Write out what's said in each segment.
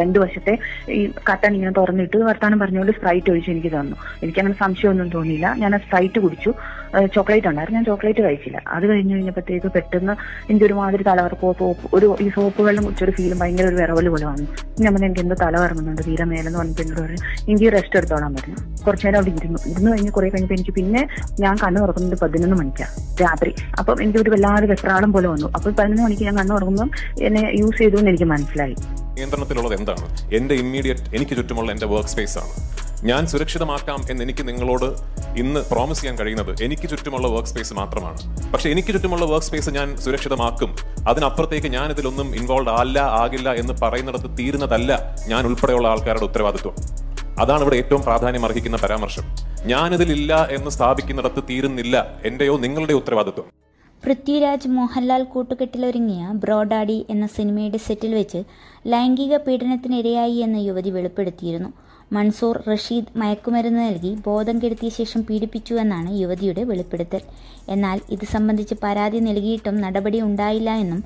രണ്ടു വശത്തെ ഈ കട്ടൻ ഇങ്ങനെ തുറന്നിട്ട് വർത്താനം പറഞ്ഞുകൊണ്ട് സ്പ്രൈറ്റ് ഒഴിച്ച് എനിക്ക് തന്നു. എനിക്ക് അങ്ങനെ സംശയമൊന്നും തോന്നിയില്ല. ഞാൻ ആ സ്പ്രൈറ്റ് കുടിച്ചു. ചോക്ലേറ്റ് ഉണ്ടായിരുന്നു. ഞാൻ ചോക്ലേറ്റ് കഴിച്ചില്ല. അത് കഴിഞ്ഞ് കഴിഞ്ഞപ്പോഴത്തേക്ക് പെട്ടെന്ന് എനിക്ക് ഒരുമാതിരി തലകറക്കോ സോപ്പ് ഒരു ഈ സോപ്പ് വെള്ളം കുടിച്ചൊരു ഫീലും ഭയങ്കര ഒരു വിറവൽ പോലെ വന്നു. ഞാൻ പറഞ്ഞു എനിക്ക് എന്തോ തല കറങ്ങുന്നുണ്ട് തീരെ മേലെന്ന് പറഞ്ഞിട്ട് എന്നോട് പറഞ്ഞു എനിക്ക് റെസ്റ്റ് എടുത്തോളാൻ പറഞ്ഞു കുറച്ചു നേരം അവിടെ ഇരുന്നു. ഇരുന്ന് കഴിഞ്ഞ് കുറെ കഴിഞ്ഞപ്പോൾ എനിക്ക് പിന്നെ ഞാൻ കണ്ണ് തുറക്കുന്നത് പതിനൊന്ന് മണിക്കാണ് രാത്രി. അപ്പം എനിക്ക് ഒരു വല്ലാതെ വെപ്രാളം പോലെ വന്നു. അപ്പോൾ പതിനൊന്ന് മണിക്ക് ഞാൻ കണ്ണ് തുറക്കുമ്പോൾ എന്നെ യൂസ് ചെയ്തു എന്ന് എനിക്ക് മനസ്സിലായി. നിയന്ത്രണത്തിലുള്ളത് എന്താണ്? എന്റെ ഇമ്മീഡിയറ്റ് എനിക്ക് ചുറ്റുമുള്ള എന്റെ വർക്ക് സ്പേസ് ആണ്. ഞാൻ സുരക്ഷിതമാക്കാം എന്ന് എനിക്ക് നിങ്ങളോട് ഇന്ന് പ്രോമിസ് ചെയ്യാൻ കഴിയുന്നത് എനിക്ക് ചുറ്റുമുള്ള വർക്ക് സ്പേസ് മാത്രമാണ്. പക്ഷെ എനിക്ക് ചുറ്റുമുള്ള വർക്ക് സ്പേസ് ഞാൻ സുരക്ഷിതമാക്കും. അതിനപ്പുറത്തേക്ക് ഞാൻ ഇതിലൊന്നും ഇൻവോൾവ് അല്ല ആകില്ല എന്ന് പറയുന്നിടത്ത് തീരുന്നതല്ല ഞാൻ ഉൾപ്പെടെയുള്ള ആൾക്കാരുടെ ഉത്തരവാദിത്വം. അതാണ് ഇവിടെ ഏറ്റവും പ്രാധാന്യം അർഹിക്കുന്ന പരാമർശം. ഞാനിതിലില്ല എന്ന് സ്ഥാപിക്കുന്നിടത്ത് തീരുന്നില്ല എന്റെയോ നിങ്ങളുടെ ഉത്തരവാദിത്വം. പൃഥ്വിരാജ് മോഹൻലാൽ കൂട്ടുകെട്ടിലൊരുങ്ങിയ ബ്രോഡാഡി എന്ന സിനിമയുടെ സെറ്റിൽ വെച്ച് ലൈംഗിക പീഡനത്തിനിരയായി എന്ന യുവതി വെളിപ്പെടുത്തിയിരുന്നു. മൻസൂർ റഷീദ് മയക്കുമരുന്ന് നൽകി ബോധം കെടുത്തിയ ശേഷം പീഡിപ്പിച്ചു എന്നാണ് യുവതിയുടെ വെളിപ്പെടുത്തൽ. എന്നാൽ ഇത് സംബന്ധിച്ച് പരാതി നൽകിയിട്ടും നടപടി ഉണ്ടായില്ല എന്നും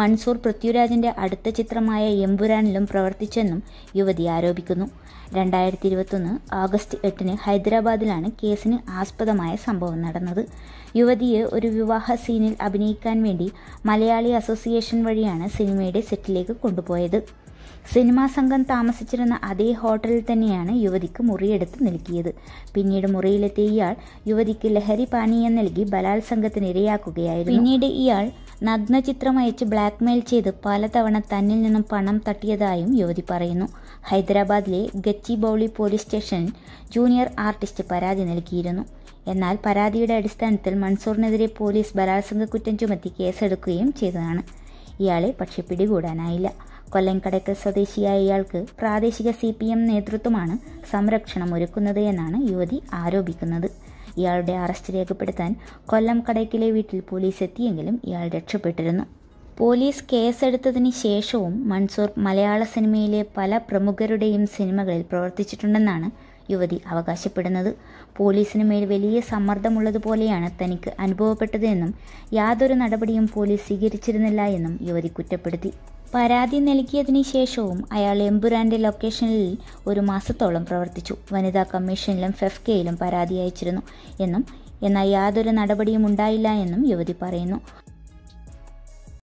മൻസൂർ പൃഥ്വിരാജിന്റെ അടുത്ത ചിത്രമായ എമ്പുരാനിലും പ്രവർത്തിച്ചെന്നും യുവതി ആരോപിക്കുന്നു. രണ്ടായിരത്തി ഇരുപത്തൊന്ന് ഓഗസ്റ്റ് എട്ടിന് ഹൈദരാബാദിലാണ് കേസിന് ആസ്പദമായ സംഭവം നടന്നത്. യുവതിയെ ഒരു വിവാഹ സീനിൽ അഭിനയിക്കാൻ വേണ്ടി മലയാളി അസോസിയേഷൻ വഴിയാണ് സിനിമയുടെ സെറ്റിലേക്ക് കൊണ്ടുപോയത്. സിനിമാ സംഘം താമസിച്ചിരുന്ന അതേ ഹോട്ടലിൽ തന്നെയാണ് യുവതിക്ക് മുറിയെടുത്ത് നൽകിയത്. പിന്നീട് മുറിയിലെത്തിയ ഇയാൾ യുവതിക്ക് ലഹരി പാനീയം നൽകി ബലാത്സംഗത്തിന് ഇരയാക്കുകയായിരുന്നു. പിന്നീട് ഇയാൾ നഗ്ന ചിത്രം അയച്ച് ബ്ലാക്ക്മെയിൽ ചെയ്ത് പലതവണ തന്നിൽ നിന്നും പണം തട്ടിയതായും യുവതി പറയുന്നു. ഹൈദരാബാദിലെ ഗച്ചി ഗച്ചിബൌളി പോലീസ് സ്റ്റേഷനിൽ ജൂനിയർ ആർട്ടിസ്റ്റ് പരാതി നൽകിയിരുന്നു. എന്നാൽ പരാതിയുടെ അടിസ്ഥാനത്തിൽ മൻസൂറിനെതിരെ പോലീസ് ബലാത്സംഗ കുറ്റം ചുമത്തി കേസെടുക്കുകയും ചെയ്തതാണ്. ഇയാളെ പക്ഷെ പിടികൂടാനായില്ല. കൊല്ലം കടക്കൽ സ്വദേശിയായ ഇയാൾക്ക് പ്രാദേശിക സി പി എം നേതൃത്വമാണ് സംരക്ഷണം ഒരുക്കുന്നത് എന്നാണ് യുവതി ആരോപിക്കുന്നത്. ഇയാളുടെ അറസ്റ്റ് രേഖപ്പെടുത്താൻ കൊല്ലം കടയ്ക്കിലെ വീട്ടിൽ പോലീസ് എത്തിയെങ്കിലും ഇയാൾ രക്ഷപ്പെട്ടിരുന്നു. പോലീസ് കേസെടുത്തതിന് ശേഷവും മൻസൂർ മലയാള സിനിമയിലെ പല പ്രമുഖരുടെയും സിനിമകളിൽ പ്രവർത്തിച്ചിട്ടുണ്ടെന്നാണ് യുവതി അവകാശപ്പെടുന്നത്. പോലീസിന് മേൽ വലിയ സമ്മർദ്ദമുള്ളതുപോലെയാണ് തനിക്ക് അനുഭവപ്പെട്ടതെന്നും യാതൊരു നടപടിയും പോലീസ് സ്വീകരിച്ചിരുന്നില്ല എന്നും യുവതി കുറ്റപ്പെടുത്തി. പരാതി നൽകിയതിന് ശേഷവും അയാൾ എമ്പുരാന്റെ ലൊക്കേഷനിൽ ഒരു മാസത്തോളം പ്രവർത്തിച്ചു. വനിതാ കമ്മീഷനിലും ഫെഫ്കെയിലും പരാതി അയച്ചിരുന്നു എന്നും എന്നാൽ യാതൊരു നടപടിയും ഉണ്ടായില്ല എന്നും യുവതി പറയുന്നു.